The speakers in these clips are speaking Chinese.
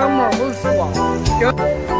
小猫不是我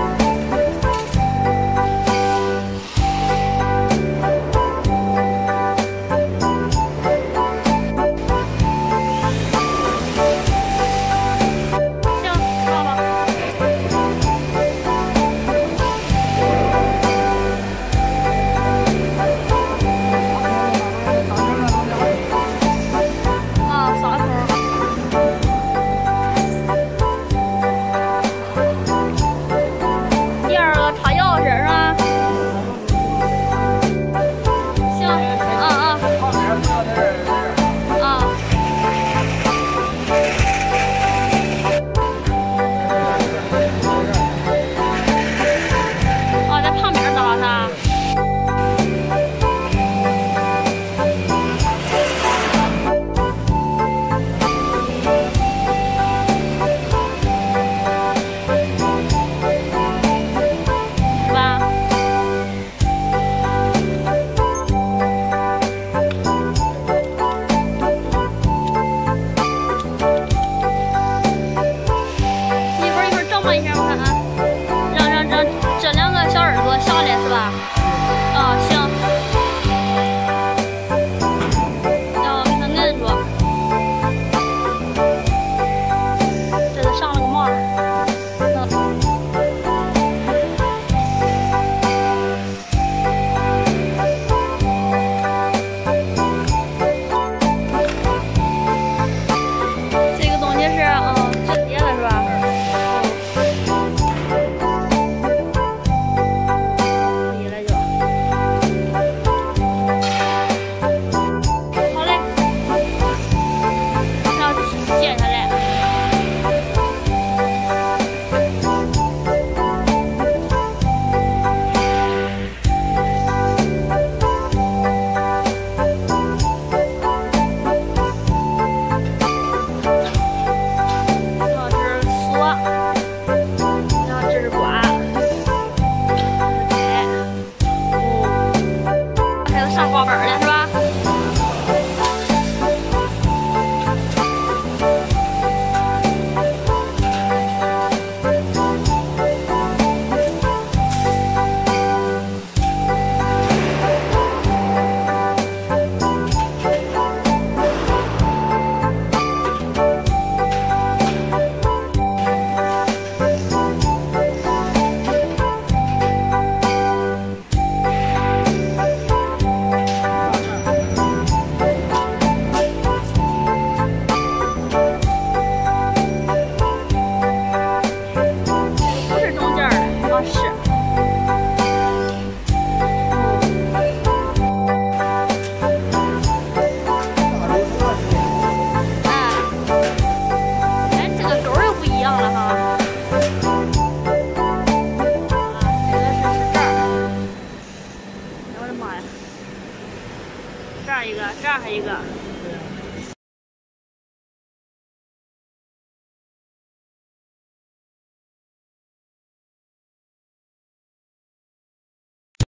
这儿一个这儿还一个。